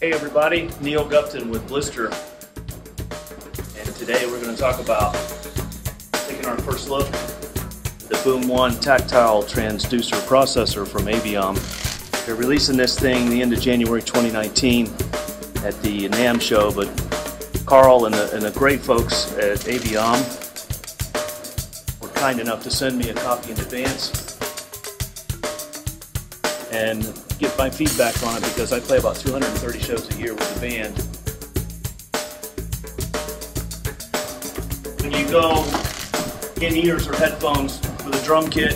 Hey everybody, Neal Gupton with Blistur. And today we're going to talk about taking our first look at the Boom 1 tactile transducer processor from Aviom. They're releasing this thing the end of January 2019 at the NAMM show, but Carl and the, and the great folks at Aviom were kind enough to send me a copy in advance and get my feedback on it because I play about 230 shows a year with the band. When you go in ears or headphones with a drum kit,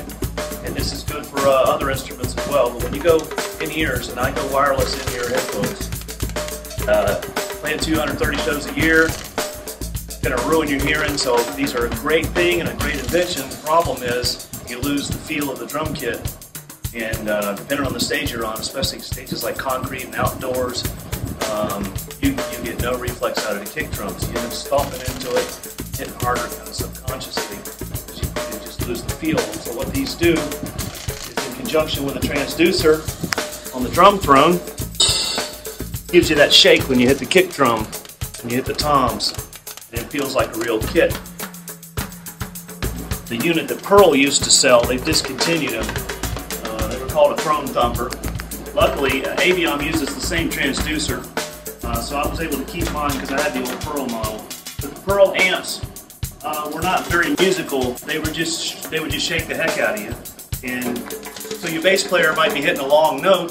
and this is good for uh, other instruments as well, but when you go in ears, and I go wireless in ear headphones, uh, playing 230 shows a year, it's going to ruin your hearing, so these are a great thing and a great invention. The problem is you lose the feel of the drum kit and uh, depending on the stage you're on, especially stages like concrete and outdoors, um, you, you get no reflex out of the kick drums. You end up stomping into it, hitting harder kind of subconsciously. You, you just lose the feel. So what these do is in conjunction with a transducer on the drum throne, gives you that shake when you hit the kick drum and you hit the toms. And it feels like a real kit. The unit that Pearl used to sell, they've discontinued them called a Throne Thumper. Luckily, uh, Aviom uses the same transducer, uh, so I was able to keep mine because I had the old Pearl model. But the Pearl amps uh, were not very musical. They were just they would just shake the heck out of you, and so your bass player might be hitting a long note,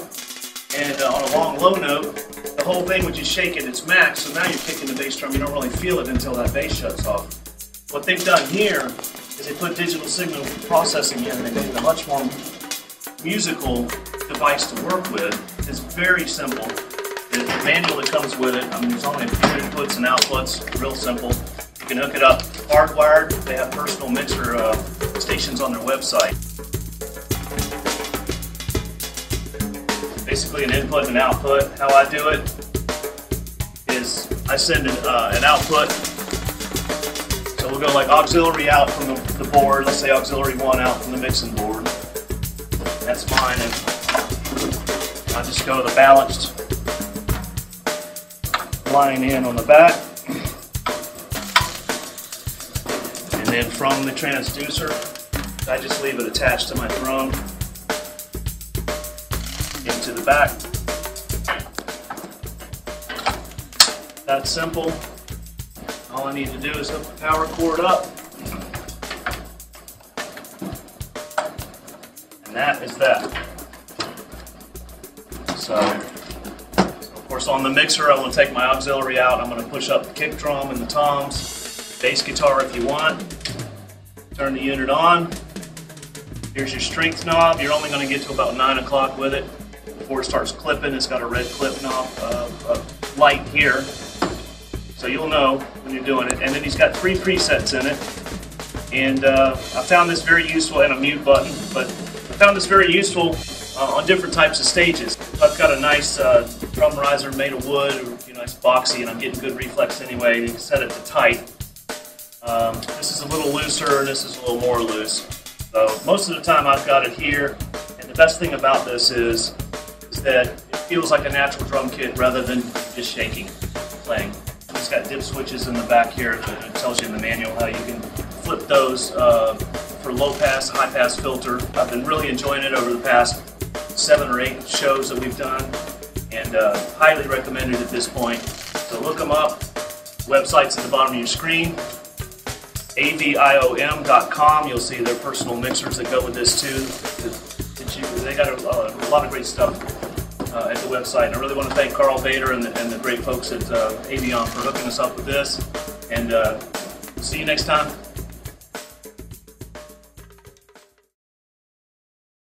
and uh, on a long low note, the whole thing would just shake at its max. So now you're kicking the bass drum. You don't really feel it until that bass shuts off. What they've done here is they put digital signal processing in, and they made it a much more musical device to work with. It's very simple. The manual that comes with it, I mean, there's only a few inputs and outputs, real simple. You can hook it up hardwired. They have personal mixer uh, stations on their website. Basically an input and output. How I do it is I send an, uh, an output. So we'll go like auxiliary out from the, the board. Let's say auxiliary 1 out from the mixing board. That's fine. And I just go to the balanced line in on the back. And then from the transducer, I just leave it attached to my drum into the back. That's simple. All I need to do is hook the power cord up And that is that. So, of course on the mixer I want to take my auxiliary out. I'm going to push up the kick drum and the toms, bass guitar if you want. Turn the unit on. Here's your strength knob. You're only going to get to about 9 o'clock with it before it starts clipping. It's got a red clip knob, uh, uh, light here. So you'll know when you're doing it. And then he's got three presets in it. And uh, I found this very useful and a mute button, but found this very useful uh, on different types of stages. I've got a nice uh, drum riser made of wood, you know, nice boxy, and I'm getting good reflex anyway. You can set it to tight. Um, this is a little looser, and this is a little more loose. So most of the time I've got it here, and the best thing about this is, is that it feels like a natural drum kit rather than just shaking, playing. It's got dip switches in the back here that tells you in the manual how you can flip those uh, for low pass, high pass filter. I've been really enjoying it over the past seven or eight shows that we've done and uh, highly recommended at this point. So look them up. Website's at the bottom of your screen. aviom.com. You'll see their personal mixers that go with this too. They got a, lot of great stuff uh, at the website. And I really want to thank Carl Bader and the, and the great folks at uh, Aviom for hooking us up with this. And uh, see you next time.